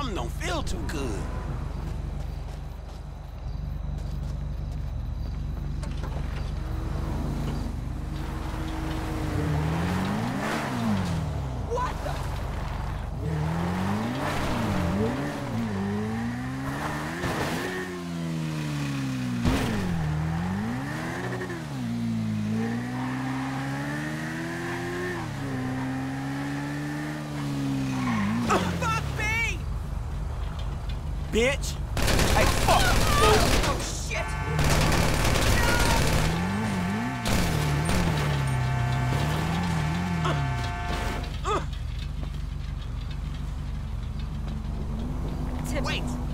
Something don't feel too good. bitch! Hey, fuck! Oh, oh shit! Uh. Wait!